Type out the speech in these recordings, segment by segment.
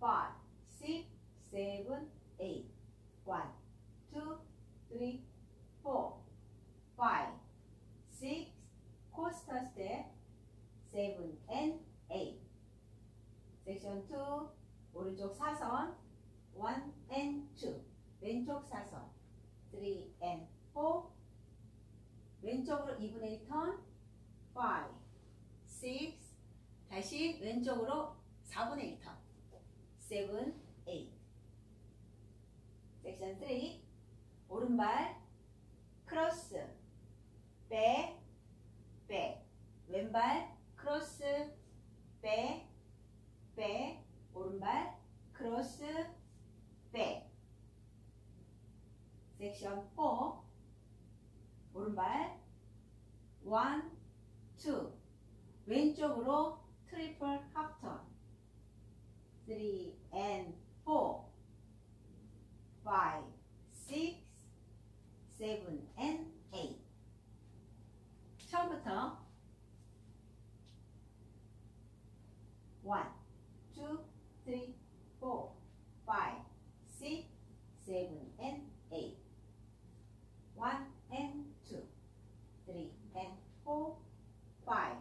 five, six, seven, eight. One, two, three, four, five, six. coastal step. seven and eight. 섹션 2 오른쪽 사선 one and two. 왼쪽 사선 three and four. 왼쪽으로 2분의 1 턴 five, six. 다시 왼쪽으로 4분의 1 턴 seven, eight. 섹션 3 오른발 크로스 백, 백 왼발 크로스 백, 백 오른발 크로스 백 섹션 4 오른발 원, 투 왼쪽으로 트리플 합턴 3 and 4 5 6 7 and 8 처음부터 1 2 3 4 5 6 7 and 8 1 and 2 3 and 4 5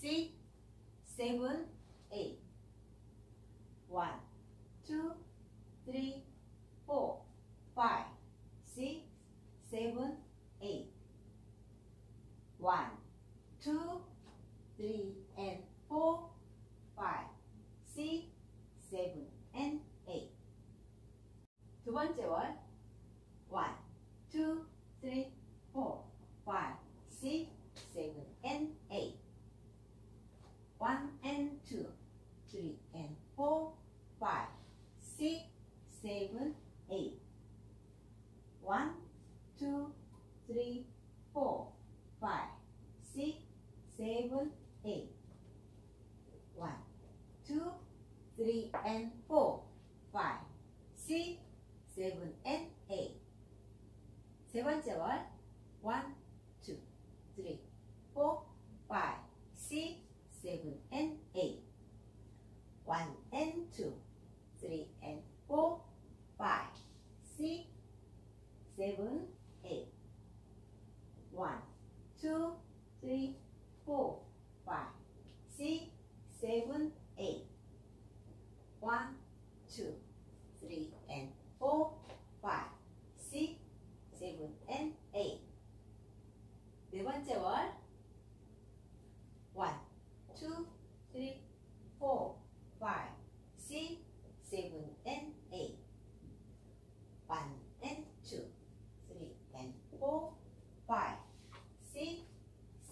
6 7 8 1 2 3 4 5 6 7 8 1 2 3 and 4 5 6 7 and 8두 번째 월1 2 3 4 5 6 7 and 8 1 and 2 3 and 4 5 6 7 8 1 2 3 4 5 6 7 8 1 2 3 and 4 5 6 7 and 8 세 번째 월 1 2 3 4 5 6 7 and 8 1 and 2 3 and 4 5 6 7 8 1 2 3 4 5 6 7 8 1 2 3 and 4 5 6 7 and 8 네 번째 월 1 2 3 4 5 6 7 and 8 1 and 2 3 and 4 5 6